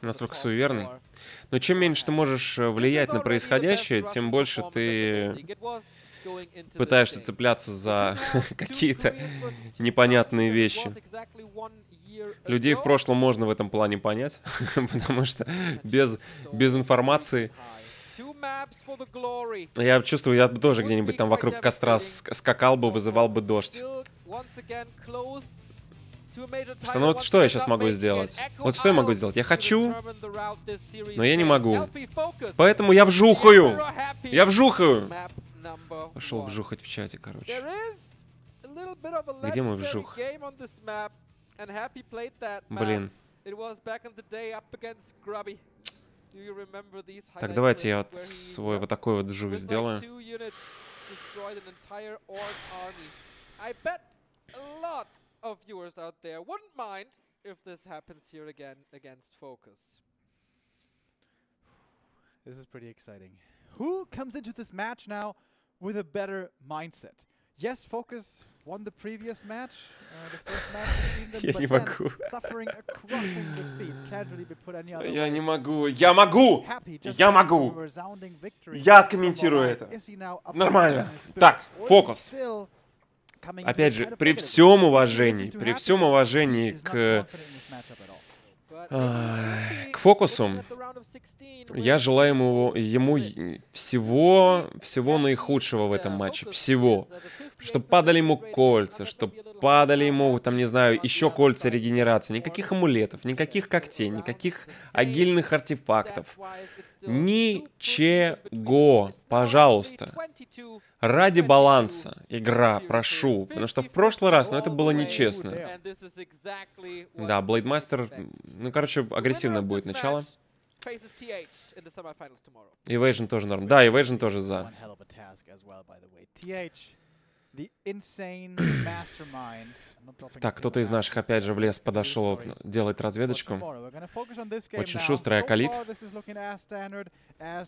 Настолько суеверный. Но чем меньше ты можешь э, влиять на происходящее, тем больше ты пытаешься цепляться за какие-то непонятные вещи. Людей в прошлом можно в этом плане понять, потому что без, без информации... Я чувствую, я бы тоже где-нибудь там вокруг костра скакал бы, вызывал бы дождь. Что, ну вот что я сейчас могу сделать? Вот что я могу сделать? Я хочу, но я не могу. Поэтому я вжухаю. Я вжухаю. Пошел вжухать в чате, короче. Где мой вжух? Блин. Так, давайте я вот свой вот такой вот вжух сделаю. of viewers out there wouldn't mind if this happens here again against Focus. This is pretty exciting. Who comes into this match now with a better mindset? Yes, Focus won the previous match, uh, the first match between them, Я не могу. suffering a crushing defeat. Can't really be put any other Я way. не могу. Я могу! Happy just Я after могу! a resounding victory Я from откомментирую Online. это. Is he now up Нормально. in his spirit, Так, or is he фокус. Опять же, при всем уважении, при всем уважении к, к фокусу, я желаю ему, ему всего, всего наихудшего в этом матче. Всего. Чтобы падали ему кольца, чтобы падали ему, там, не знаю, еще кольца регенерации. Никаких амулетов, никаких когтей, никаких агильных артефактов. Ничего, пожалуйста. Ради баланса, игра, прошу. Потому что в прошлый раз, ну, это было нечестно. Да, Блейдмастер, ну, короче, агрессивно будет начало. Evasion тоже норм. Да, Evasion тоже за. Так, кто-то из наших match. опять же в лес подошел делать разведочку. Очень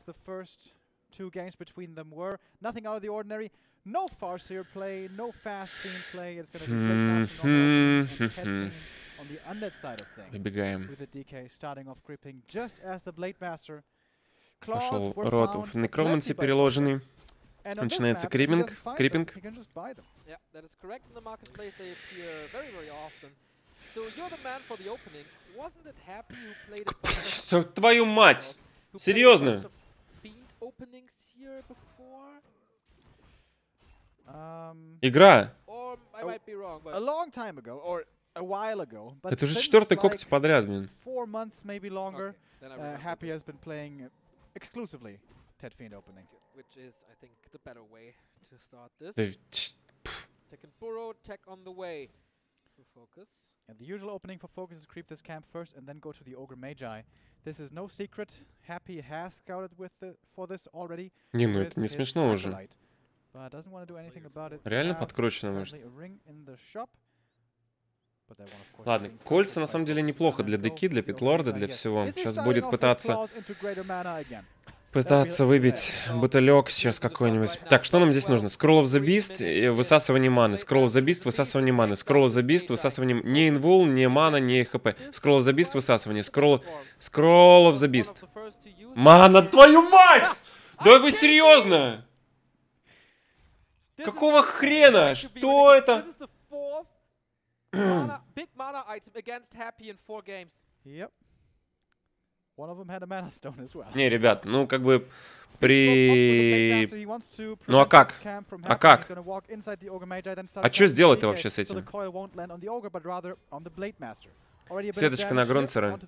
the first two games between them were. Nothing out of the ordinary. No Farseer play, no fast team play. It's be normal and Ted Mhm. Fiends on the undead side of things. Выбегаем. With the DK starting off gripping just as the Blade Master. Пошел рот в Некромансе переложенный. Начинается he крипинг, Твою мать! Серьезно? Um, Игра! Oh, Это уже четвертый когти подряд, блин. Uh, Ted Fiend opening. which is, I think, the better way to start this. Э, Second burrow, tech on the way. For focus. And the usual opening for Focus is creep this camp first and then go to the Ogre Magi. This is no secret. Happy has scouted with the, for this already. Не, ну это не смешно уже. Acolyte, But doesn't want to do anything about it. Реально подкручено, может. currently a ring in the shop. But they want, of course, Ладно, кольца на самом деле неплохо для деки, для питлорда, для всего. Сейчас будет пытаться, пытаться выбить бутылек сейчас какой-нибудь. Так, что нам здесь нужно? Scroll of the Beast, высасывание маны. Scroll of the Beast, высасывание маны. Scroll of the Beast, высасывание... Не инвул, не мана, не хп. Scroll of the Beast, высасывание. Scroll... Scroll of the Beast. Мана, твою мать! Да вы серьезно? Какого хрена? Что это? Yep. One of them had a mana stone as well. Не, ребят, ну как бы при... Ну, а как? А как? А attacking сделать-то вообще с этим? Сеточка на Гронцера.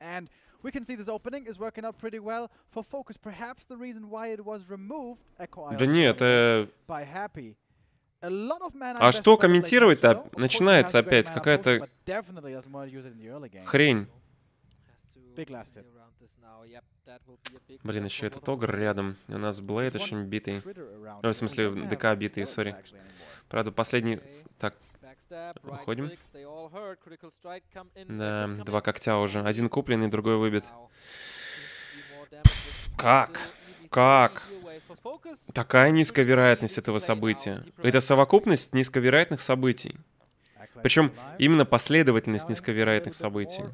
And we can see this opening is working out pretty well for Focus. Perhaps the reason why it was removed, Да не, это... by Happy. А что комментировать-то? Начинается опять какая-то хрень. Блин, еще этот огр рядом. У нас Блейд очень битый. Ну, в смысле, ДК skeleton сори. Правда, последний... Так, in, да, два когтя уже. Один купленный, другой выбит. Как? Как? Такая низкая вероятность этого события. Это совокупность низковероятных событий. Причем именно последовательность низковероятных событий.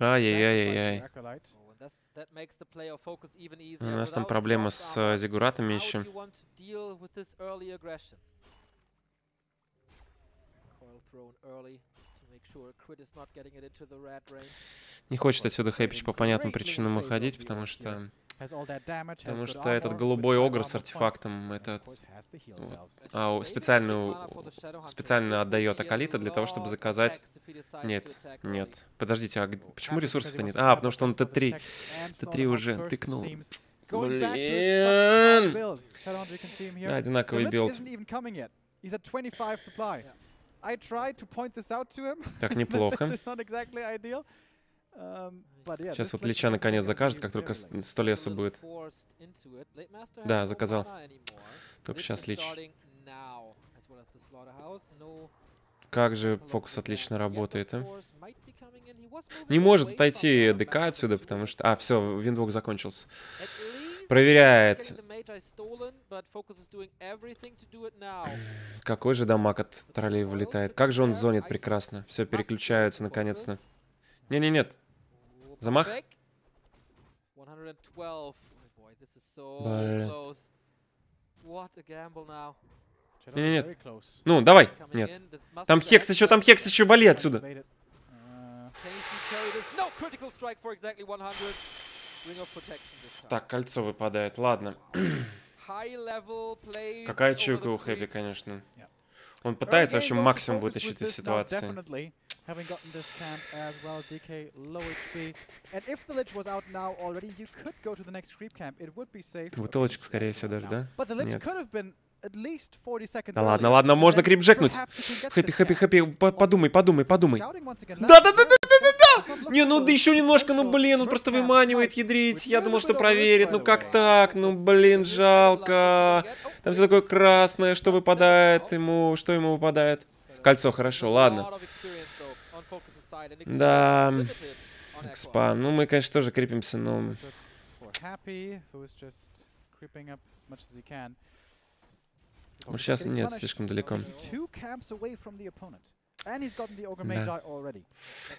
Ай-яй-яй-яй. У нас там проблема с э, зиггуратами еще. Не хочет отсюда Хэпич по понятным причинам уходить, потому что... Потому что этот голубой огр с артефактом, этот вот, а, специальную, специально отдает Акалита для того, чтобы заказать... Нет, нет. Подождите, а почему ресурсов-то нет? А, потому что он Т3. Т3 уже тыкнул. Блин! Да, одинаковый билд. Так, неплохо. Сейчас вот Лича наконец закажет, как только 100 леса будет. Да, заказал. Только сейчас Лич. Как же фокус отлично работает, а? Не может отойти ДК отсюда, потому что... А, все, виндвок закончился. Проверяет. Какой же дамаг от троллей вылетает. Как же он зонит прекрасно. Все, переключаются наконец-то. Не-не-нет. Замах. Блин. Не-не-нет. Ну, давай. Нет. Там Хекс еще, там Хекс еще, вали отсюда. Так, кольцо выпадает, ладно. Какая чуйка у Хэби, конечно. Он пытается вообще максимум вытащить из ситуации. having gotten this camp as well. DK low HP. And if the Lich was out now already, you could go to the next creep camp. It would be safe. Бутылочка, скорее всего, даже, да? But the Lich Нет. could have been да ладно, ладно, можно крип джекнуть. Хэппи, хэппи, хэппи, подумай, подумай, подумай. Да, Не, ну да еще немножко, ну блин, он просто выманивает ядрить. Я думал, что проверит. Ну как так? Ну блин, жалко. Там все такое красное, что выпадает ему, что ему выпадает? Кольцо, хорошо, ладно. Да. Экспа. Ну, мы, конечно, тоже крепимся, но... Вот сейчас нет, слишком далеко. Да.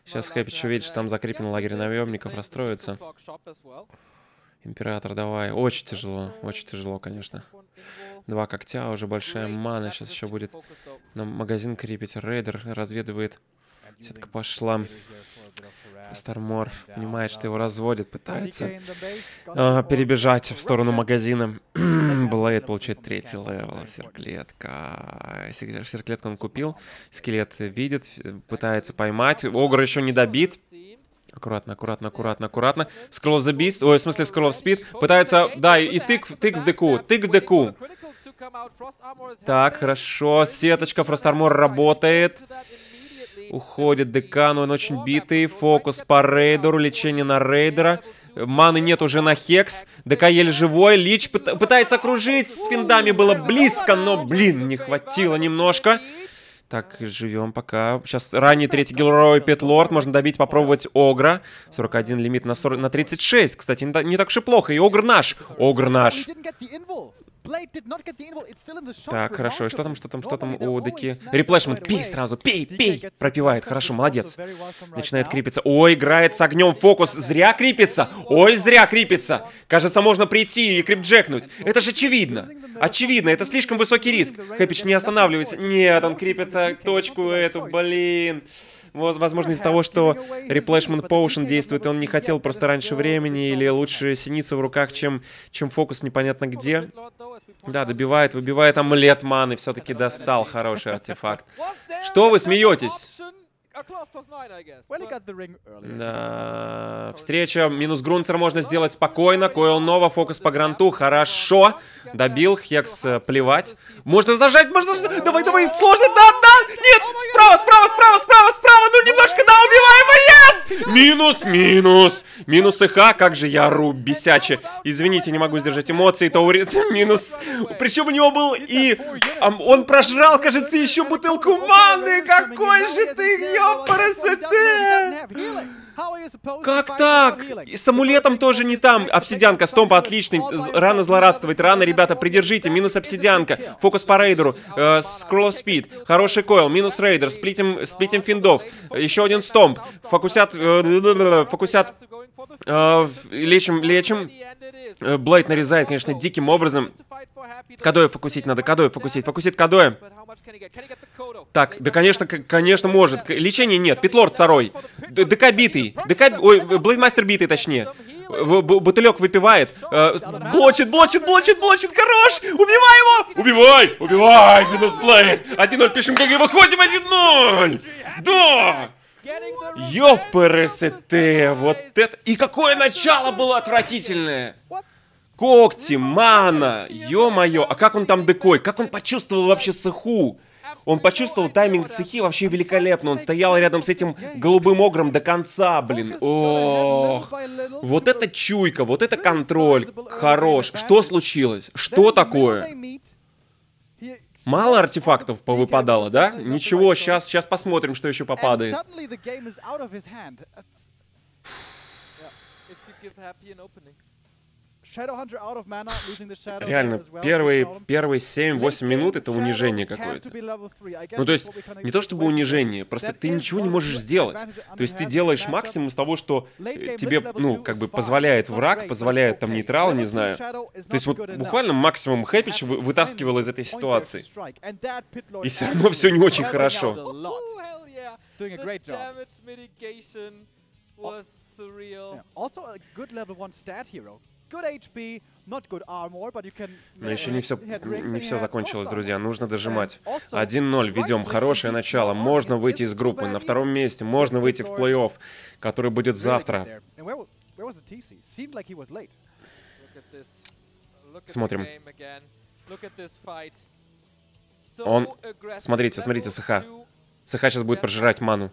Сейчас Хэппич увидит, что там закреплен лагерь наемников, расстроится. Император, давай. Очень тяжело, очень тяжело, конечно. Два когтя, уже большая мана сейчас еще будет. На магазин крепить. Рейдер разведывает Сетка пошла. Frost Armor понимает, что его разводит, пытается э, перебежать в сторону магазина. Блейд получает третий level, серклетка. Серклетку он купил, скелет видит, пытается поймать. Огр еще не добит. Аккуратно, аккуратно, аккуратно, аккуратно. Scroll the Beast, ой, в смысле scroll speed. Пытается, да, и тык, тык в ДК, тык в ДК. Так, хорошо, сеточка Frost Armor работает. Уходит ДК, он очень битый. Фокус по рейдеру, лечение на рейдера. Маны нет уже на Hex. ДК еле живой. Лич пытается окружить. С финдами было близко, но, блин, не хватило немножко. Так, живем пока. Сейчас ранний третий Гилрой Петлорд. Можно добить, попробовать Огра. 41 лимит на, 40, на 36. Кстати, не так уж и плохо. И Огр наш. Огр наш. Так, хорошо. И что там, что там, что там у Деки? Реплешмент, пей сразу, пей, пей. Пропивает, хорошо, молодец. Начинает крепиться. Ой, играет с огнем фокус. Зря крепится. Ой, зря крепится. Кажется, можно прийти и крипджекнуть. Это же очевидно. Очевидно, это слишком высокий риск. Хэпич не останавливается. Нет, он крепит точку эту, блин. Возможно, из-за того, что Replashment Potion действует, и он не хотел просто раньше времени, или лучше синица в руках, чем, чем фокус непонятно где. Да, добивает, выбивает амулет маны, все-таки достал хороший артефакт. Что вы смеетесь? Да. Встреча минус Грунцер можно сделать спокойно. Койл Нова, фокус по гранту. Хорошо. Добил. Хекс э, плевать. Можно зажать, можно зажать. Давай, давай. Сложно. Да, да. Нет. Справа, справа, справа. Ну, немножко, да, убиваем. Yes! Минус, минус. Минус ИХ. Как же я ру бесяче. Извините, не могу сдержать эмоции. То минус. Причем у него был и... Он прожрал, кажется, еще бутылку маны. Какой же ты, ё Как так? И с амулетом тоже не там. Обсидианка, стомпа отличный. Рано злорадствовать, рано, ребята, придержите. Минус обсидианка. Фокус по рейдеру. Э, Скролл спид. Хороший койл. Минус рейдер. Сплитим, сплитим финдов. Еще один стомп. Фокусят, э, фокусят. э, Лечим, лечим. Э, Блейд нарезает, конечно, диким образом. Кадоя фокусить надо, Кадоя фокусить. Фокусит Кадоя. Так, да, конечно, конечно, может. Лечения нет. Петлорд второй. ДК битый. ДК... Ой, Блейдмастер битый, точнее. Бутылек выпивает. Э, Блочит, блочит, блочит, блочит. Хорош! Убивай его! Убивай! Убивай! Минус Блейд! 1-0 пишем ГГ, выходим 1-0! Да! Ёпрст, вот это... И какое начало было отвратительное! Когти, мана, ё-моё, а как он там декой? Как он почувствовал вообще сыху? Он почувствовал тайминг сыхи вообще великолепно. Он стоял рядом с этим голубым огром до конца, блин. Ох. Вот это чуйка, вот это контроль. Хорош. Что случилось? Что такое? Мало артефактов повыпадало, да? Ничего, сейчас, сейчас посмотрим, что еще попадает. Реально, первые, первые 7-8 минут это унижение какое-то. Ну, то есть, не то чтобы унижение, просто ты ничего не можешь сделать. То есть, ты делаешь максимум из того, что э, тебе, ну, как бы позволяет враг, позволяет там нейтрал, не знаю. То есть, вот буквально максимум Хэпич вы- вытаскивал из этой ситуации. И все равно все не очень хорошо. Mitigation was surreal. Yeah. Also a good level one stat hero. Good HP, not good armor, but you can... Но еще не все, не все закончилось, друзья. Нужно дожимать. also, 1-0 ведем. Хорошее начало. Можно выйти из группы. На втором месте. Можно выйти в плей-офф, который будет завтра. Смотрим. Он- смотрите, смотрите, Саха. Саха сейчас будет прожирать ману.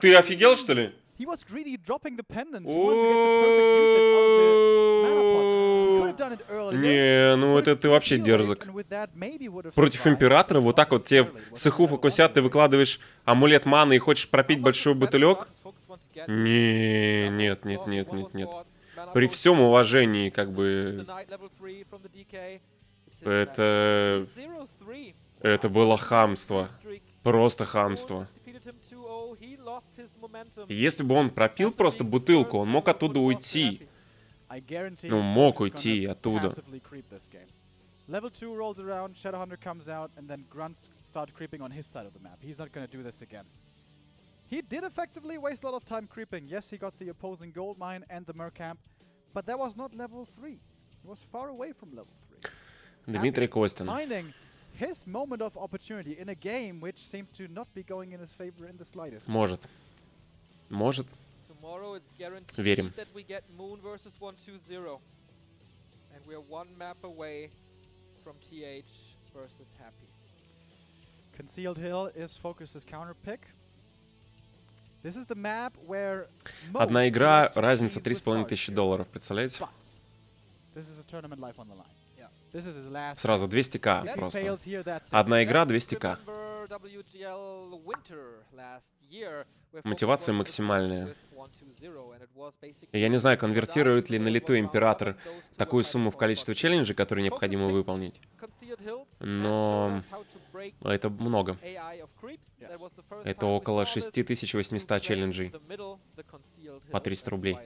Ты офигел, что ли? He was greedy dropping the pendants. He wanted to get the perfect usage out of the mana pot. He could have done it earlier. Не, ну это ты вообще дерзок. Против. Императора вот так вот тебе в were фокусят, ты выкладываешь амулет маны и хочешь пропить большой бутылек? Не, нет, нет, нет, нет, нет. При всем уважении, как бы, это... Это было хамство. Просто хамство. Если бы он пропил просто бутылку, он мог оттуда уйти. Ну, мог уйти оттуда. Level 2 rolls around, Shadowhunter comes out, and then Grunts start creeping on his side of the map. He's not gonna do this again. He did effectively waste a lot of time creeping. Yes, he got the opposing gold mine and the mercamp, but that was not level 3. He was far away from level 3. Дмитрий Костин. Finding his moment of opportunity in a game which seemed to not be going in his favor in the slightest. Может. Может. Tomorrow it's guaranteed Верим. that we get Moon versus 120. And we're one map away from TH versus Happy. Concealed Hill is Focus's counter pick. This is the map where most Одна игра, TH разница cheese with 3,5 cards тысячи here. долларов, представляете? But this is a tournament life on the line. Сразу 200к If he просто. Одна игра, Let's 200к. remember WGL Winter last year, where Focus Мотивация максимальная. with 120, and it was basically И Я не знаю, конвертирует ли на лету император такую сумму в количество челленджей, которые необходимо выполнить. Но это много. Это около saw this. 6800 To play челленджей. По hills. 300 That's рублей.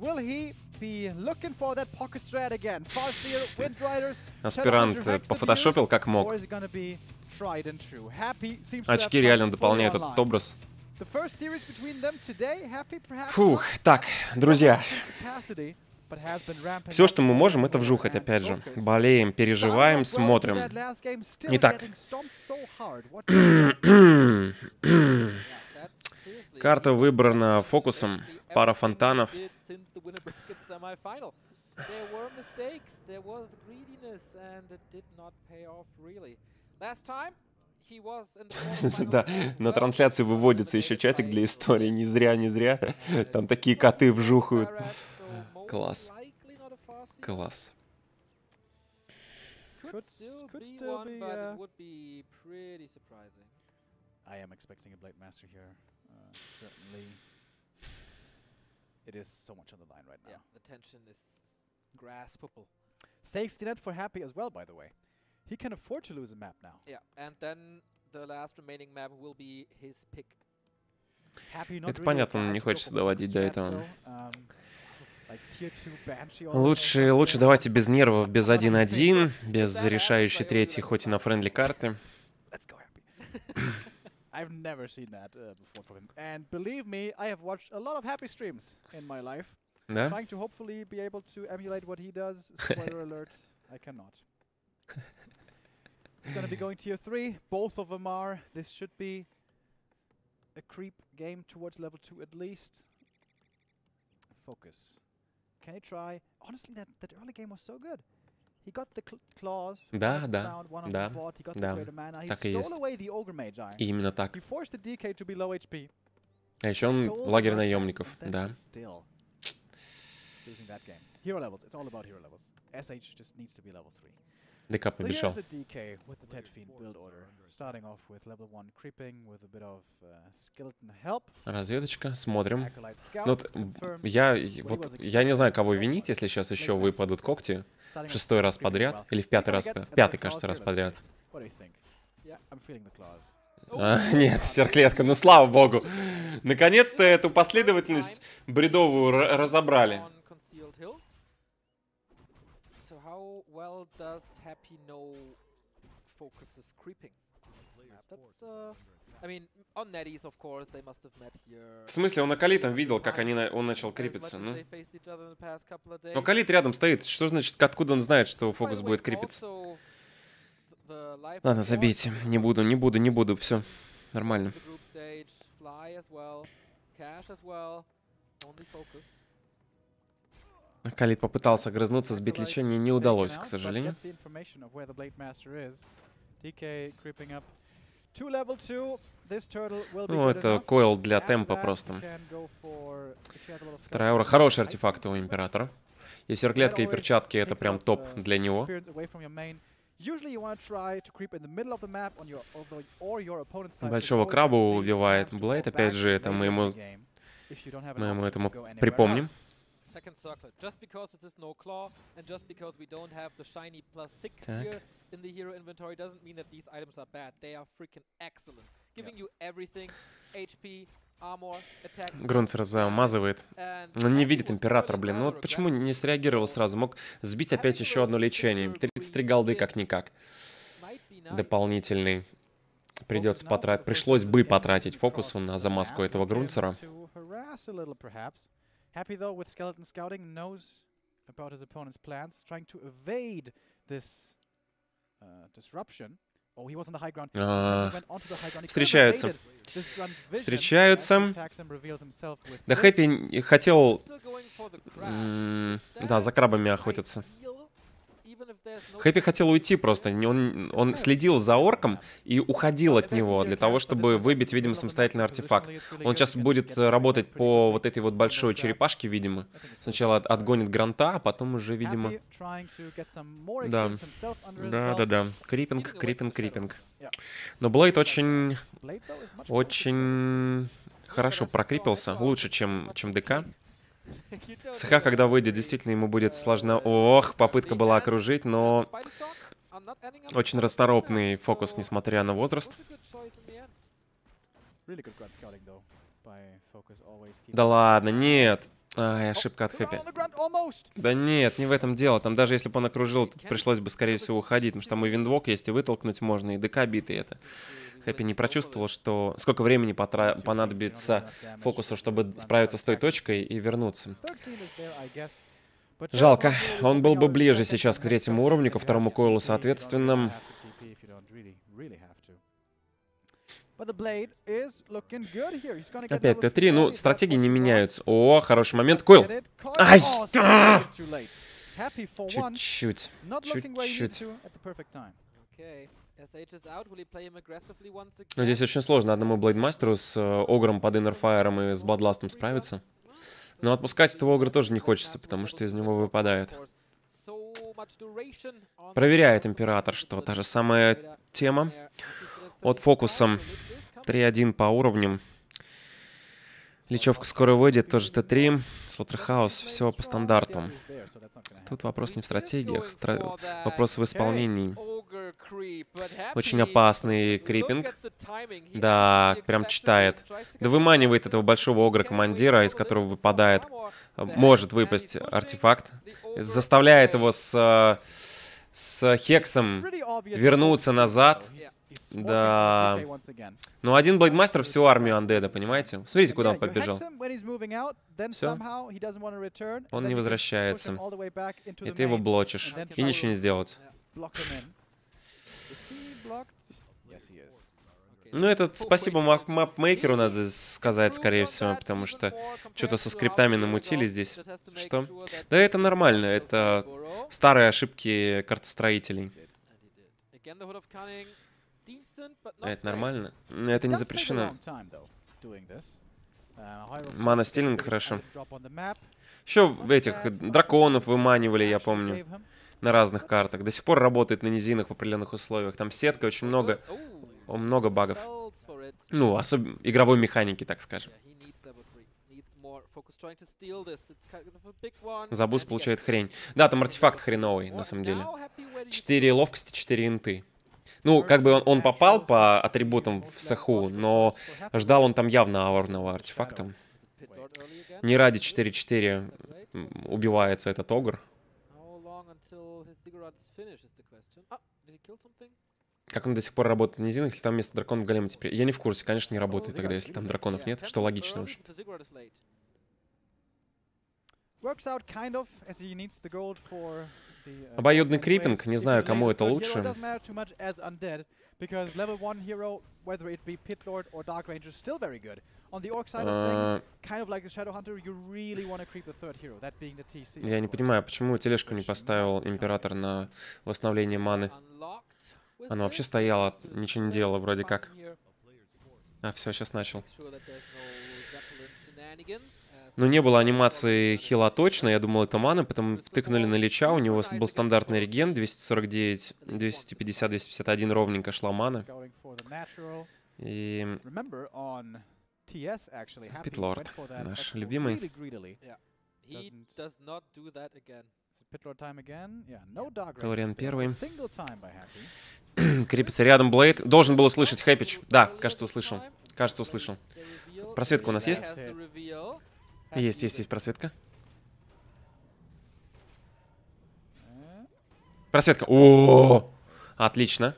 Will he be looking for that pocket strat again? Farseer, Windriders. Аспирант э, пофотошопил как мог. Очки реально дополняют этот образ. Фух, так, друзья, Все, что мы можем, это вжухать, опять же. Болеем, переживаем, смотрим. Итак. Карта выбрана фокусом. Пара фонтанов. There were mistakes, there was greediness, and it did not pay off really. Last time, he was in the quarterfinals Да, на трансляции выводится еще чатик для истории. Не зря, не зря. Там такие коты вжухают. Класс. Класс. Could Could- still could be still one, be, but uh, it would be pretty surprising. I am expecting a Blade Master here. Uh, certainly. It is so much on the line right now. Yeah, the tension is graspable. Safety net for Happy as well, by the way. He can afford to lose a map now. Yeah, and then the last remaining map will be his pick. Happy not Это really понятно, он не for доводить до этого. though. Um, like tier 2 Banshee also Лучше, лучше давайте без нервов, без 1-1, без решающей третьей, хоть и на френдли карты. Let's go, Happy. I've never seen that uh, before from him. And believe me, I have watched a lot of Happy streams in my life. Да? Trying to hopefully be able to emulate what he does. Spoiler alert, I cannot. He's going to be going tier 3. Both of them are. This should be a creep game towards level 2 at least. Focus. Can he try? Honestly, that, that early game was so good. He got the cl claws. Да, да, да, the board, He got да. Так и stole есть. away the Ogre Magi. И именно так. А еще он лагерь наемников, да. Hero levels. It's all about hero levels. SH just needs to be level 3. ДК So here's побежал. the DK with the Ted Fiend build order. Starting off with level 1 creeping with a bit of uh, skeleton help. Разведочка, смотрим. Ну, вот я, вот, я не знаю, кого винить, если сейчас еще выпадут когти в шестой раз подряд, или в пятый раз, в пятый, кажется, раз подряд. А, нет, серклетка, ну слава богу. Наконец-то эту последовательность бредовую разобрали. Well does Happy know Focus is creeping? uh, I mean, on Netties, of course, they must have met here. В смысле, он Акалитом видел, как они на- он начал крепиться, ну. they faced each other in the past couple of Но days. Калит рядом стоит, что значит, откуда он знает, что фокус будет крепиться? Ладно, забейте, не буду, не буду, не буду, все, нормально. Калит попытался огрызнуться, сбить лечение, не удалось, к сожалению. Gets the information of where the Blade Master is. DK creeping up to level 2. This turtle will be Ну, это койл для темпа просто. Вторая аура. I артефакты у Императора. И серклетка, и перчатки — это прям топ uh, для него. Большого краба убивает Блейд. Опять же, это мы ему, мы ему этому припомним. Second circle. Just because it is no claw, and just because we don't have the shiny plus six Так. here in the hero inventory doesn't mean that these items are bad. They are freaking excellent. Giving you everything, HP, attacks. Грунцер замазывает. не видит императора, блин. Ну вот почему не среагировал сразу? Мог сбить опять еще одно лечение. 33 голды как-никак. Дополнительный. Придется потратить. Пришлось бы потратить фокусу на замазку этого Грунцера. Happy though with skeleton scouting, knows about his opponent's plans, trying to evade this uh, disruption. Oh. А, Встречаются. Встречаются. Да. Хэппи хотел... Да, за крабами охотиться. ideal? Even if there's no Хэппи хотел уйти просто. Он, он следил за орком и уходил от него для того, чтобы выбить, видимо, самостоятельный артефакт. Он сейчас будет работать по вот этой вот большой черепашке, видимо. Сначала от- отгонит Гранта, а потом уже, видимо... Да. Да, да, да. Крипинг, крипинг, крипинг. Но Блейд очень, очень хорошо прокрипился. Лучше, чем, чем ДК. СХ, когда выйдет, действительно ему будет сложно. Ох, попытка была окружить, но очень расторопный фокус, несмотря на возраст. Да ладно, нет. Ай, ошибка от Хэппи. Да нет, не в этом дело. Там даже если бы он окружил, пришлось бы, скорее всего, уходить. Потому что там и виндвок есть, и вытолкнуть можно, и ДК битый это. Хэппи не прочувствовал, что сколько времени потра- понадобится фокусу, чтобы справиться с той точкой и вернуться. Жалко. Он был бы ближе сейчас к третьему уровню, ко второму койлу, соответственно. Опять level Т3, ну, 3, that's стратегии не меняются. О, хороший момент. Койл. Ай. Чуть-чуть. Чуть-чуть. Но здесь очень сложно одному Блейдмастеру с э, Огром под Иннерфайером и с Бладластом справиться. Но отпускать этого Огра тоже не хочется, потому что из него выпадает. Проверяет Император, что та же самая тема. От фокусом 3-1 по уровням. Лечевка скоро выйдет, тоже Т3. Слоттерхаус, все по стандарту. Тут вопрос не в стратегиях, стра- вопрос в исполнении. Очень опасный крипинг. Да, прям читает. Да выманивает этого большого огра командира, из которого выпадает, э, может выпасть артефакт. Заставляет его с, э, с Хексом вернуться назад. Да. Но один Блейдмастер всю армию андеда, понимаете? Смотрите, куда он побежал. return, Он не возвращается. И ты его блочишь. И ничего не сделать. Ну, это спасибо мап- мапмейкеру, надо сказать, скорее всего, потому что что-то со скриптами намутили здесь. Что? Да это нормально, это старые ошибки картостроителей. Это нормально. Но это не запрещено. Мана стилинг хорошо. Еще этих драконов выманивали, я помню. На разных картах. До сих пор работает на низинах в определенных условиях. Там сетка, очень много, много багов. Ну, особенно игровой механики, так скажем. Забус получает хрень. Да, там артефакт хреновый, на самом деле. Четыре ловкости, четыре инты. Ну, как бы он, он попал по атрибутам в Саху, но ждал он там явно аурного артефакта. Не ради 4-4 м, убивается этот огр. Как он до сих пор работает на низинах, если там вместо драконов голема теперь? Я не в курсе, конечно, не работает тогда, если там драконов нет, что логично, в общем. Uh, Обоюдный крипинг, не знаю, кому это лучше. Whether it be Pit Lord or Dark Ranger, still very good. On the orc side of А, things, kind of like the Shadow Hunter, you really want to creep the third hero, that being the TC. Я не понимаю, почему тележку не поставил Император на восстановление маны. Она вообще стояла, ничего не делала вроде как. А, все, сейчас начал. Ну, не было анимации хила точно, я думал, это маны, потом тыкнули на Лича, у него был стандартный реген, 249, 250, 251 ровненько шла мана. И that наш любимый. still. первый. Крепится рядом Блейд. Должен был услышать Хэпич. Да, кажется, услышал. Кажется, услышал. Просветка у нас есть? Есть, есть, есть просветка. Просветка. О, отлично.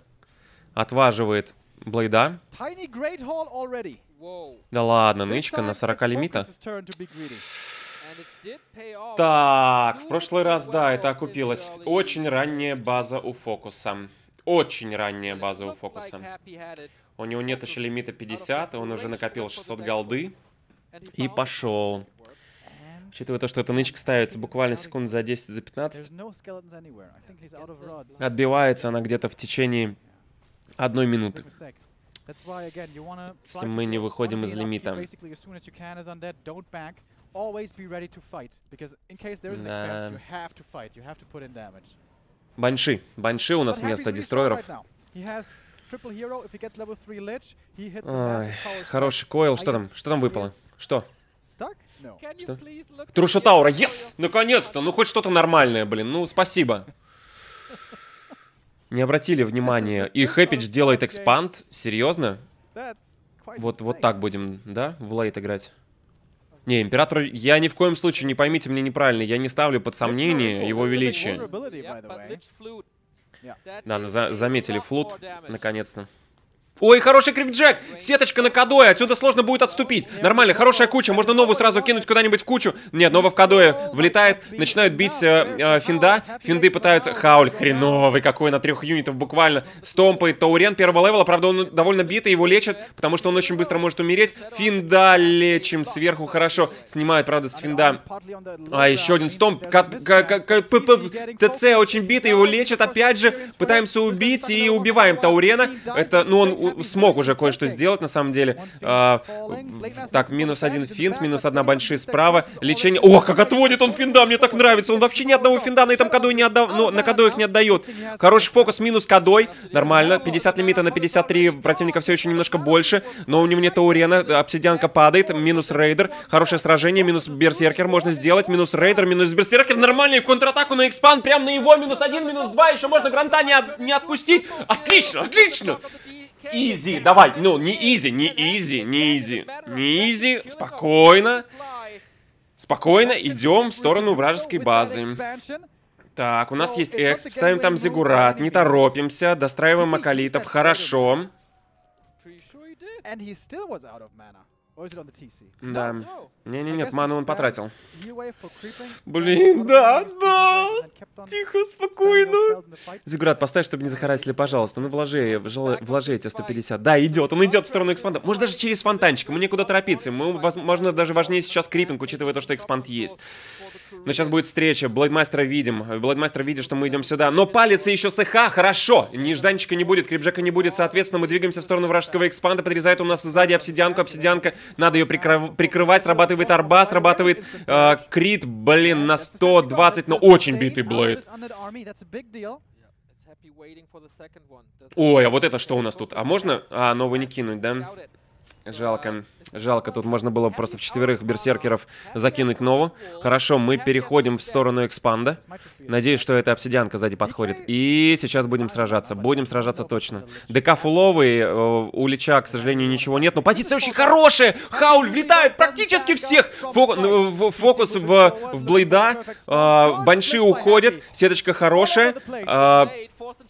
Отваживает Блейда. Tiny Great Hall already. Whoa. Да ладно, нычка на 40 it's лимита. Так, в прошлый раз, да, это окупилось. Очень ранняя база у Фокуса. Очень ранняя база у Фокуса. У него нет еще лимита 50, и он уже накопил 600 голды. И пошел. Учитывая то, что эта нычка ставится буквально секунд за 10, за there's 15, no skeletons anywhere. I think he's out of rods. отбивается она где-то в течение одной минуты. Если мы не выходим из лимита. Да. Банши. Банши у нас вместо дестройеров. right now. He has triple hero. If he gets level 3 lich, he hits a Ой, хороший койл. Что там? Что там выпало? Что? Что? Труша Таура. Yes! Наконец-то! Ну хоть что-то нормальное, блин. Ну, спасибо. Не обратили внимания. И Хэпич делает экспанд? Серьезно? Вот, вот так будем, да, в лейт играть? Не, Император, я ни в коем случае, не поймите меня неправильно, я не ставлю под сомнение его величие. Да, за- заметили флут, наконец-то. Ой, хороший крипджек! Сеточка на кадое, отсюда сложно будет отступить. Нормально, хорошая куча, можно новую сразу кинуть куда-нибудь в кучу. Нет, новая в кадое влетает, начинают бить э, э, финда. Финды пытаются... Howl хреновый какой, на трех юнитов буквально. Стомпает Таурен первого level а, правда он довольно битый, его лечат, потому что он очень быстро может умереть. Финда лечим сверху, хорошо. Снимают, правда, с финда. А, еще один стомп. ТЦ очень битый, его лечат опять же. Пытаемся убить и убиваем Таурена. Это, ну, он смог уже кое-что сделать, на самом деле. А, так, минус один финд, минус одна большие справа. Лечение... Ох, как отводит он финда, мне так нравится. Он вообще ни одного финда на этом кадой не отдав... ну, на кадой их не отдает. Хороший фокус, минус кадой. Нормально. 50 лимита на 53. Противника все еще немножко больше. Но у него нет Таурена. Обсидианка падает. Минус рейдер. Хорошее сражение. Минус берсеркер можно сделать. Минус рейдер, минус берсеркер. Нормальный контратаку на expand. Прям на его. Минус один, минус два. Еще можно гранта не, от... не отпустить. Отлично, отлично. Easy, давай, ну, не easy, не easy, не easy, не easy, спокойно. Спокойно. Идем в сторону вражеской базы. Так, у нас есть эксп, ставим там зигурат, не торопимся, достраиваем макалитов, хорошо. Да. Не-не, нет, ману он потратил. Блин, да, да. Тихо, спокойно. Зигурат, поставь, чтобы не захарасили, пожалуйста. Ну, вложи, вложи эти 150. Да, идет, он идет в сторону экспанда. Может, даже через фонтанчик. Ему некуда торопиться. Ему, возможно, даже важнее сейчас крипинг, учитывая то, что экспанд есть. Но сейчас будет встреча. Блейдмастера видим. Блейдмастер видит, что мы идем сюда. Но палится еще с ИХ. Хорошо. Нежданчика не будет, крипджека не будет. Соответственно, мы двигаемся в сторону вражеского экспанда. Подрезает у нас сзади обсидианку. Обсидианка. Надо ее прикрыв... прикрывать. Срабатывает арба, срабатывает э, крит. Блин, на 120. Но очень битый Блейд. Ой, а вот это что у нас тут? А можно... А, новый не кинуть, да? Жалко. Жалко, тут можно было просто в четверых берсеркеров закинуть нову. Хорошо, мы переходим в сторону экспанда. Надеюсь, что эта обсидианка сзади подходит. И сейчас будем сражаться. Будем сражаться точно. ДК фуловый, э, у Лича, к сожалению, ничего нет. Но позиция очень хорошая! Хауль влетает практически всех! Ну, фокус в, в Блейда. Э, банши уходят. Сеточка хорошая.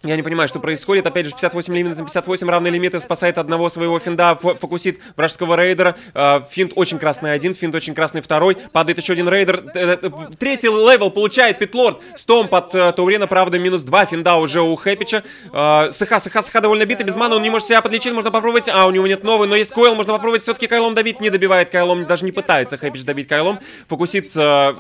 Э, я не понимаю, что происходит. Опять же, 58 лимит на 58 равные лимиты. Спасает одного своего финда, фокусит вражеского рейдера. Э, финт очень красный один, финт очень красный второй. Падает еще один рейдер. Э, э, третий level получает Питлорд. Stomp от Таурена, правда, минус 2. Финда уже у Хэпича. Сыха, сыха, сыха довольно битый, без мана. Он не может себя подлечить, можно попробовать. А, у него нет новы, но есть coil, можно попробовать все-таки coil ом добить. Не добивает coil ом, даже не пытается Хэпич добить coil ом. Фокусится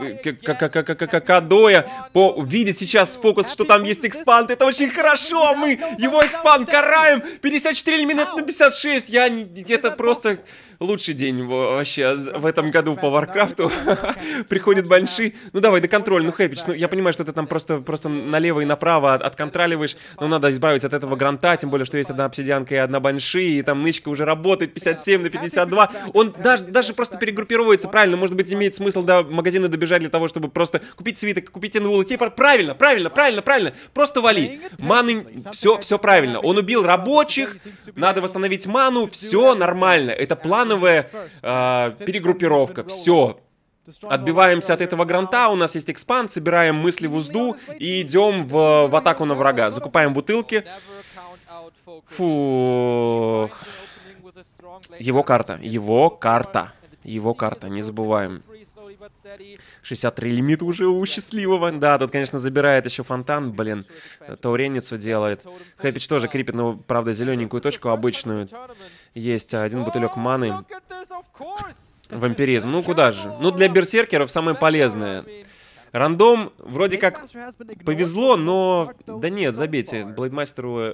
Кадоя. Видит сейчас фокус, что там есть expand. Это очень хорошо. Мы его expand караем. 54 минут на 56. Я... Это просто лучший день вообще в этом году по Варкрафту. Приходит Банши. Ну давай, до контроля, ну Хэпич, ну я понимаю, что ты там просто, просто налево и направо от, отконтроливаешь, но надо избавиться от этого гранта, тем более, что есть одна обсидианка и одна Банши, и там нычка уже работает 57 на 52. Он даже, даже просто перегруппируется, правильно, может быть, имеет смысл до магазина добежать для того, чтобы просто купить свиток, купить invul, типа, правильно, правильно, правильно, правильно, просто вали. Маны, все, все правильно. Он убил рабочих, надо восстановить ману, все нормально. Это плановая э, перегруппировка, все. Отбиваемся от этого гранта, у нас есть экспанд, собираем мысли в узду и идем в, в атаку на врага. Закупаем бутылки. Фух. Его карта, его карта, его карта, не забываем. 63 лимит уже у счастливого. Да, тут, конечно, забирает еще фонтан, блин. Тауреницу делает. Хэпич тоже крипит, но, правда, зелененькую точку обычную. Есть один бутылек маны. Вампиризм. Ну, куда же? Ну, для берсеркеров самое полезное. Рандом вроде как повезло, но... Да нет, забейте. Блейдмастеру...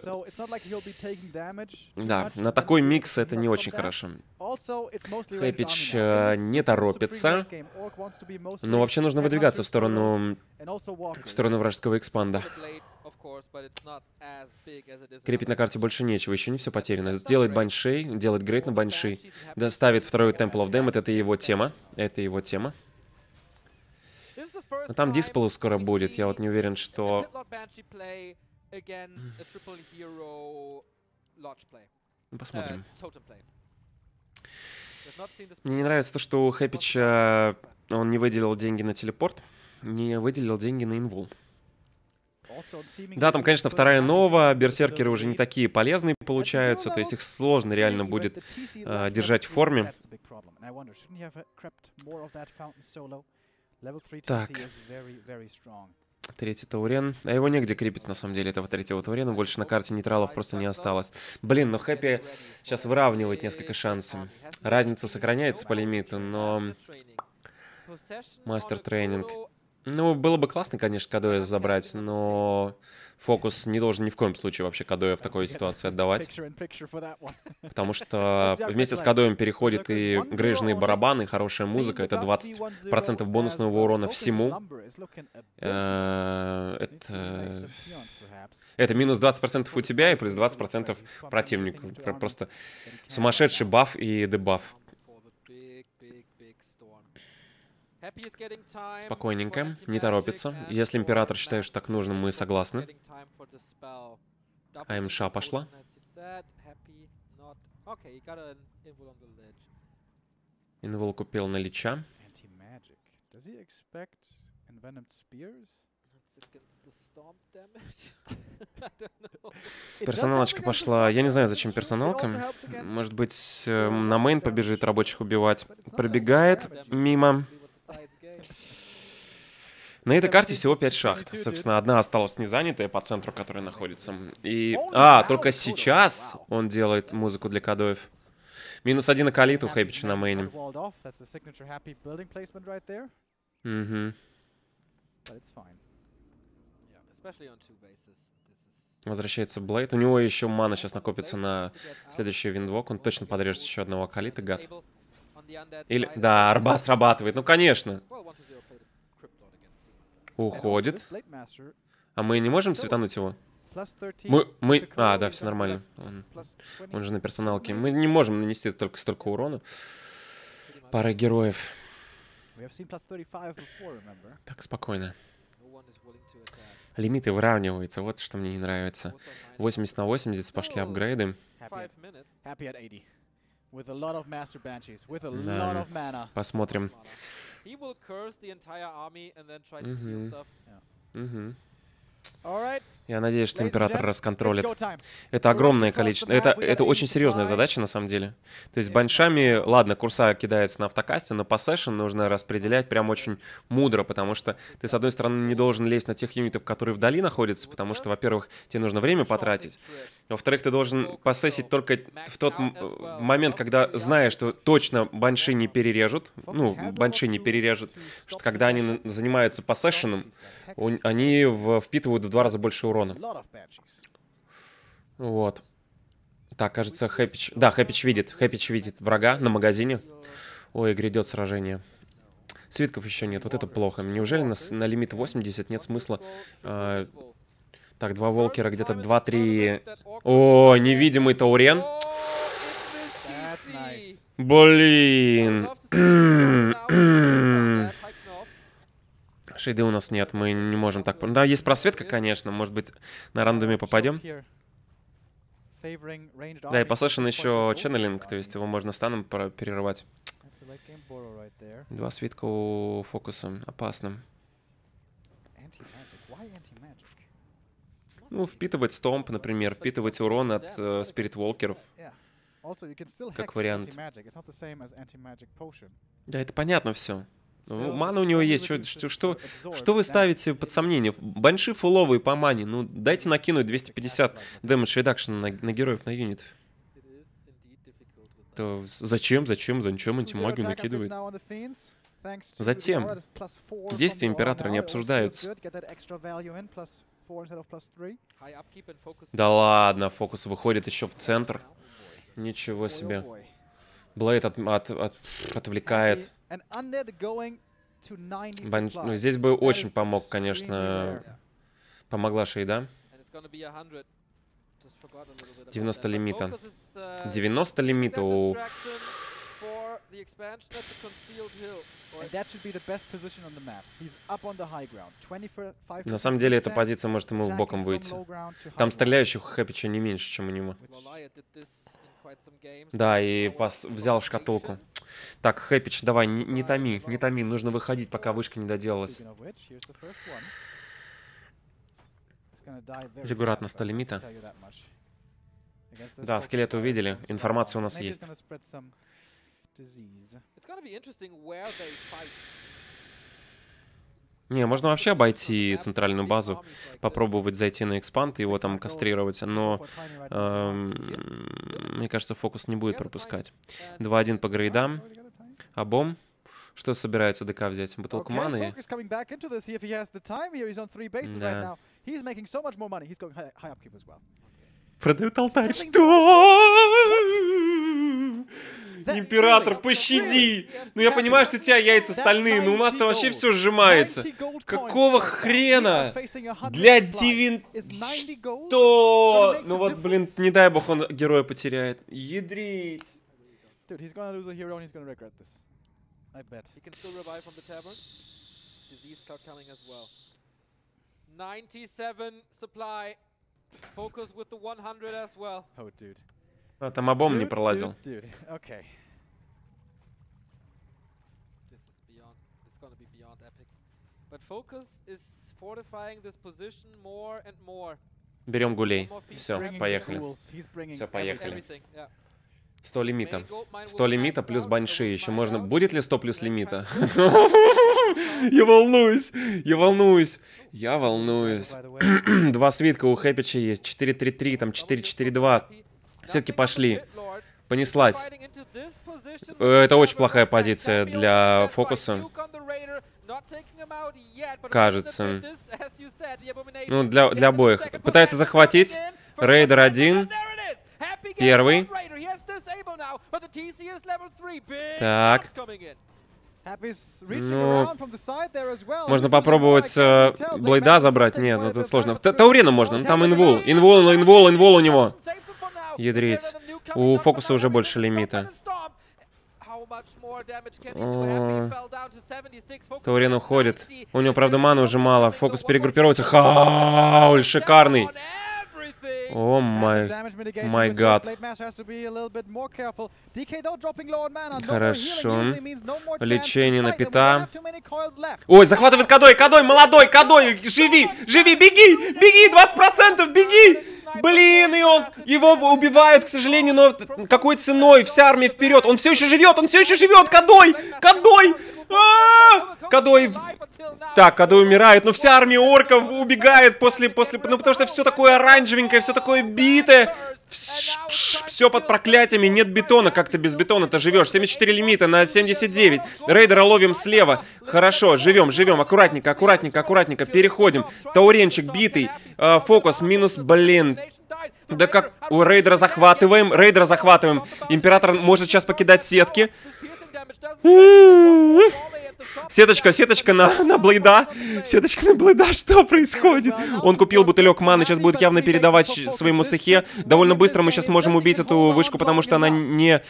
Да, на такой микс это не очень хорошо. Хэпич э, не торопится. Но вообще нужно выдвигаться в сторону... В сторону вражеского экспанда. Крепить на карте больше нечего, еще не все потеряно. Сделает баншей, делает грейд на банши, доставит второй Temple of Damned, это его тема, это его тема. Но там дисплей скоро будет, я вот не уверен, что... Ну, посмотрим. Мне не нравится то, что у Хэпича он не выделил деньги на телепорт, не выделил деньги на инвул. Да, там, конечно, вторая нова, берсеркеры уже не такие полезные получаются, то есть их сложно реально будет э, держать в форме. Так. Третий Таурен. А его негде крепить, на самом деле, этого третьего Таурена. Больше на карте нейтралов просто не осталось. Блин, ну Хэппи сейчас выравнивает несколько шансов. Разница сохраняется по лимиту, но... Мастер тренинг. Ну, было бы классно, конечно, Кадоя забрать, но фокус не должен ни в коем случае вообще Кадоя в такой ситуации отдавать. Потому что вместе с Кадоем переходит и грыжные барабаны, хорошая музыка. Это 20% бонусного урона всему. Э, это, это минус 20% у тебя и плюс 20% противнику. Просто сумасшедший баф и дебаф. Спокойненько, не торопится. Если император считает, что так нужно, мы согласны. АМШ пошла. Инвол купил на Лича. Персоналочка пошла. Я не знаю, зачем персоналка. Может быть, э, на мейн побежит рабочих убивать. Пробегает мимо. На этой карте всего 5 шахт. Собственно, одна осталась не занятая по центру, которая находится. И... А, только сейчас он делает музыку для кадоев. Минус один Акалит у Хэпича на мейне. Угу. Возвращается Блейд. У него еще мана сейчас накопится на следующий виндвок. Он точно подрежет еще одного Акалита, гад. Или... Да, арба срабатывает. Ну, конечно. Уходит. А мы не можем светануть его? Мы, мы... А, да, все нормально. Он, он же на персоналке. Мы не можем нанести только столько урона. Пара героев. Так, спокойно. Лимиты выравниваются, вот что мне не нравится. 80 на 80 пошли апгрейды. Да. Посмотрим. He will curse the entire army and then try mm -hmm. to steal mm-hmm. stuff. Yeah. Mm-hmm. All right, Я надеюсь, что император расконтролит. Это огромное количество. Это, это очень серьезная задача, на самом деле. То есть баншами, ладно, курса кидается на автокасте, но по сессион нужно распределять прям очень мудро, потому что ты, с одной стороны, не должен лезть на тех юнитов, которые вдали находятся, потому что, во-первых, тебе нужно время потратить. Во-вторых, ты должен посессить только в тот момент, когда знаешь, что точно банши не перережут. Ну, банши не перережут. Потому что когда они занимаются поссешеном, они впитывают в два раза больше урона урона. Вот. Так, кажется, Хэпич... Да, Хэпич видит. Хэпич видит врага на магазине. Ой, грядет сражение. Свитков еще нет, вот это плохо. Неужели на, на лимит 80 нет смысла... Э, так, два волкера, где-то 2-3... О, невидимый Таурен. Блин. Шейды у нас нет, мы не можем так... Да, есть просветка, конечно, может быть, на рандоме попадем. Да, и послышен еще ченнелинг, то есть его можно станом перерывать. Два свитка у фокуса, опасно. Ну, впитывать стомп, например, впитывать урон от э, спирит-волкеров. Как вариант. Да, это понятно все. Ну, мана у него есть. Что, что, что, что вы ставите под сомнение? Банши фуловые по мане. Ну, дайте накинуть 250 damage reduction на, на героев, на юнитов. То зачем, зачем, зачем антимагию накидывает? Затем, действия Императора не обсуждаются. Да ладно, фокус выходит еще в центр. Ничего себе. Блейд от, от, от, отвлекает. Бан... Ну, здесь бы очень помог, конечно, помогла Шейда. 90 лимита. 90 лимита у... На самом деле, эта позиция может ему в боком выйти. Там стреляющих у Хэпича не меньше, чем у него. Да, и пас взял шкатулку. Так, Хэпич, давай, не, не томи, не томи, нужно выходить, пока вышка не доделалась. Зиггурат на fast, 100 though, I can лимита. Да, скелеты увидели, информация у нас есть. it's gonna spread some disease. It's gonna be interesting where they fight. Не, можно вообще обойти центральную базу, попробовать зайти на экспанд и его там кастрировать, но эм, мне кажется, фокус не будет пропускать. 2-1 по грейдам. А бом? Что собирается ДК взять? Бутылку маны? Да. Продают алтарь. Что? Император, пощади! Ну я понимаю, что у тебя яйца стальные, но у нас-то 90 вообще все сжимается. 90 gold coins Какого хрена? are facing 100 Для supply. девин... Is 90 gold Что? gonna make Ну вот, блин, не дай бог он героя потеряет. Ядрить. Dude, he's gonna lose a hero and he's gonna regret this. I bet. He can still revive from the tavern. Disease cloud coming as well. 97 supply. Focus with the 100 as well. Oh, dude. А там обом не пролазил. Okay. Берем гулей. Все, поехали. everything. поехали. Everything. Yeah. 100 лимита. Main gold mine 100 will лимита плюс банши. Еще можно... Будет ли 100 плюс лимита? Я волнуюсь. Я волнуюсь. Я волнуюсь. Два свитка у Хэпича есть. 4-3-3, там 4-4-2. Все-таки пошли. Понеслась. Э, это очень плохая позиция для фокуса. Кажется. Ну, для, для обоих. Пытается захватить. Рейдер один. Первый. Так. Ну. Можно попробовать э? Блейда забрать. Нет, ну the сложно. through. Таурина можно, ну там инвул. Инвул, инвул, инвул у него. Ядрить. У фокуса уже больше лимита. О, Таурин уходит. У него, правда, маны уже мало. Фокус перегруппировывается. Хауль шикарный. О май. No more Хорошо. Лечение на пита. Ой, захватывает Кадой, Кадой, молодой, Кадой, живи, живи, беги, беги, 20%, беги! Блин, и он, его убивают, к сожалению, но какой ценой, вся армия вперед, он все еще живет, он все еще живет, Кадой, Кадой, А! Кадой, так, Кадой умирает, но вся армия орков убегает после, после, ну потому что все такое оранжевенькое, все такое битое, все под проклятиями, нет бетона, как ты без бетона ты живешь. 74 лимита на 79. Рейдера ловим слева. Хорошо, живем, живем. Аккуратненько, аккуратненько, аккуратненько. Переходим. Тауренчик битый. Э, фокус минус, блин. Да как у рейдера захватываем, рейдера захватываем. Император может сейчас покидать сетки. Сеточка, сеточка на, на Блейда. Сеточка на Блейда, что происходит? Он купил бутылек маны, сейчас будет явно передавать своему Сыхе. Довольно быстро мы сейчас можем убить эту вышку, потому что она не...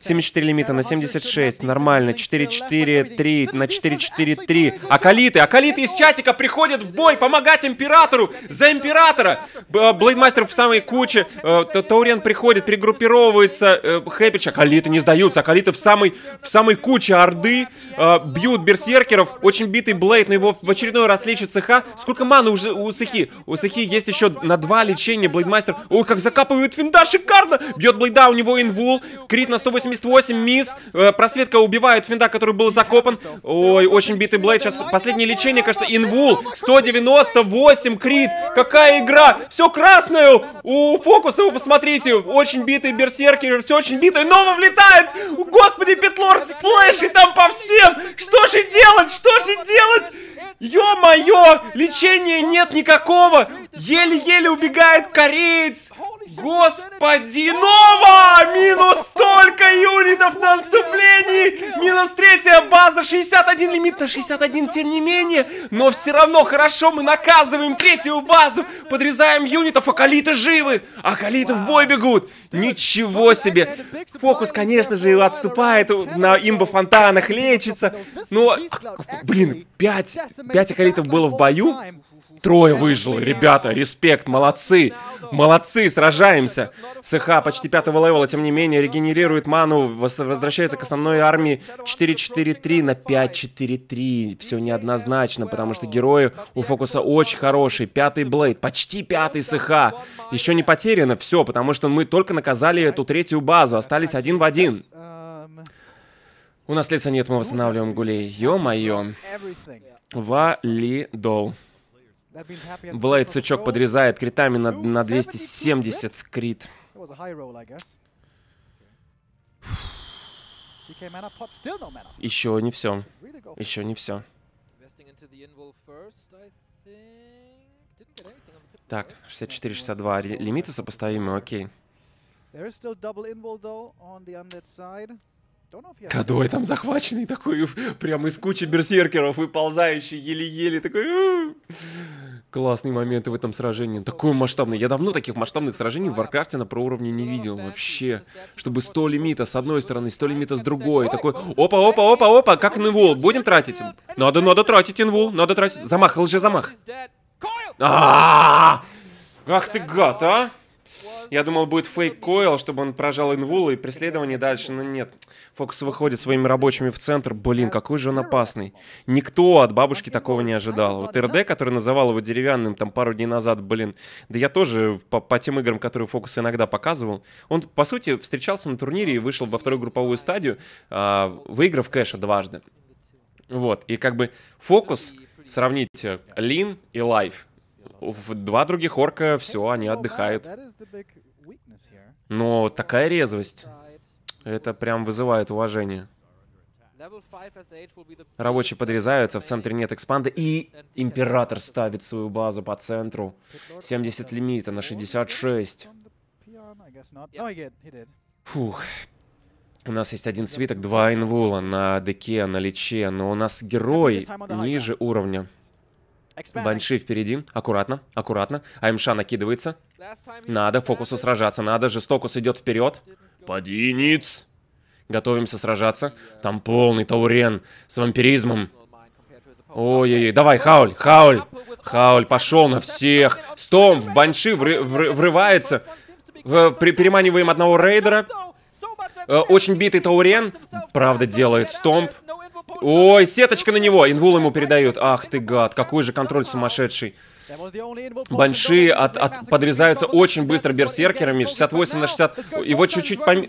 74 лимита на 76, нормально. 4-4-3 на 4-4-3. Аколиты, аколиты из чатика приходят в бой помогать императору! За императора! Блейдмастер в самой куче. Э, Таурен приходит, перегруппировывается. э, Хэпич, аколиты не сдаются. Аколиты в самой, в самой куче орды. э, Бьют берсеркеров. Очень битый Блейд, но его в очередной раз лечит Сыха. Сколько маны уже у Сыхи? У Сыхи есть еще на два лечения Блейдмастер. Ой, как закапывает финда, шикарно! Бьет Блейда, у него invul. Крит на 188, мисс. Э, Просветка убивает финда, который был закопан. Ой, очень битый Блейд. Сейчас последнее лечение, кажется, invul. 198, крит. Какая игра! Все красное у фокуса, вы посмотрите. Очень битый берсеркер, все очень битый. Нова влетает! Господи, Питлорд сплэшит там по всем! Что же делать? Что же делать? Ё-моё! Лечения нет никакого! Еле-еле убегает кореец! Господи, Нова! Минус столько юнитов на отступлении! Минус третья база, 61 лимит на 61, тем не менее. Но все равно хорошо, мы наказываем третью базу. Подрезаем юнитов, акалиты живы. Акалиты в бой бегут. Ничего себе. Фокус, конечно же, отступает на имбо-фонтанах, лечится. Но, а, блин, 5, 5 акалитов было в бою. Трое выжило, ребята, респект, молодцы. Молодцы, сражаемся. СХ почти пятого левела, тем не менее, регенерирует ману, возвращается к основной армии 4-4-3 на 5-4-3. Все неоднозначно, потому что герои у Фокуса очень хорошие. Пятый Блейд, почти пятый СХ. Еще не потеряно все, потому что мы только наказали эту третью базу, остались один в один. У нас леса нет, мы восстанавливаем гулей. Ё-моё. Валидол. Блейд сучок подрезает критами на, на 270 крит. Еще не все. Еще не все. Так, 64-62. Лимиты сопоставимы, окей. Кодой там захваченный такой, прямо из кучи берсеркеров, выползающий еле-еле, такой... Классные моменты в этом сражении. Такой масштабный. Я давно таких масштабных сражений в Варкрафте на pro уровне не видел вообще. Чтобы 100 лимита с одной стороны, 100 лимита с другой. Такой, опа, опа, опа, опа, как invul. Будем тратить? Надо, надо тратить invul, надо тратить. Замах, лжезамах. А, Ах ты гад, а! Я думал, будет fake coil, чтобы он прожал invul и преследование дальше, но нет. Фокус выходит своими рабочими в центр. Блин, какой же он опасный. Никто от бабушки такого не ожидал. Вот РД, который называл его деревянным там пару дней назад, блин. Да я тоже по, по тем играм, которые Фокус иногда показывал. Он, по сути, встречался на турнире и вышел во вторую групповую стадию, а, выиграв кэша дважды. Вот, и как бы Фокус, сравните Лин и Лайф. Два других орка все, они отдыхают. Но такая резвость, это прям вызывает уважение. Рабочие подрезаются, в центре нет экспанда, и Император ставит свою базу по центру. 70 лимита на 66. Фух. У нас есть один свиток, два инвула на деке, на лече, но у нас герой ниже уровня. Банши впереди. Аккуратно, аккуратно. АМШ накидывается. Надо фокусу сражаться, надо. Жестокус идет вперед. Падиниц. Готовимся сражаться. Там полный таурен с вампиризмом. Ой-ой-ой, давай, Хауль, Хауль. Хауль пошел на всех. Стом в Банши вры вры врывается. В, при, переманиваем одного рейдера. Э, очень битый Таурен. Правда, делает стомп. Ой, сеточка на него. Инвул ему передают. Ах ты гад, какой же контроль сумасшедший. Банши от, от, подрезаются очень быстро берсеркерами, 68 на 60. Его чуть-чуть пом...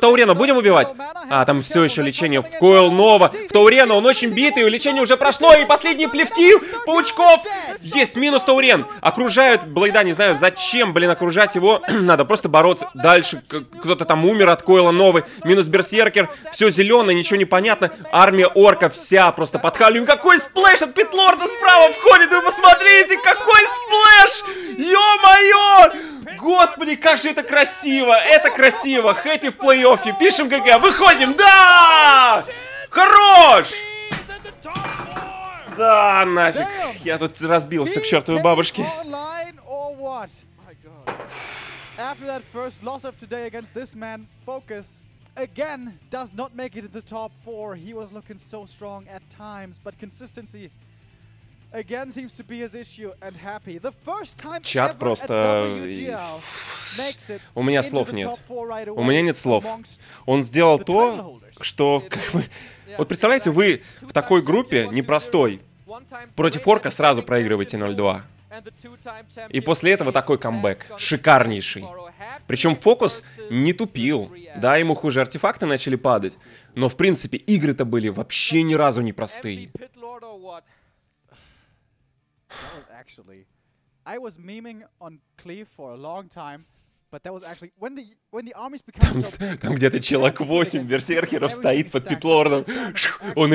Таурена будем убивать? А, там все еще лечение. В Койл Нова. В Таурена он очень битый, лечение уже прошло, и последние плевки паучков. Есть, минус Таурен. Окружают Блейда, не знаю, зачем, блин, окружать его. Надо просто бороться. Дальше кто-то там умер от coil а Новый. Минус берсеркер. Все зеленое, ничего не понятно. Армия орков вся просто под heal ом. Какой splash от Pit Lord а справа входит, вы посмотрите! Смотрите, какой splash! Ё-моё! Господи, как же это красиво! Это красиво! Хэппи в плей-оффе. Пишем GG. Выходим. Да! Хорош! Да, нафиг. Я тут разбил все к чертовой бабушке. After that first loss of today against this man, Focus again does not make it to the top four. He was looking so strong at times, but consistency Чат просто... У меня слов нет. У меня нет слов. Он сделал то, что... Как бы... Вот представляете, вы в такой группе непростой. Против Орка сразу проигрываете 0-2. И после этого такой камбэк. Шикарнейший. Причем Фокус не тупил. Да, ему хуже артефакты начали падать. Но, в принципе, игры-то были вообще ни разу не простые. Actually. I was memeing on Cleve for a long time, but that was actually when the when the armies become. Там, там где-то человек 8 берсеркеров стоит под питлордом. Он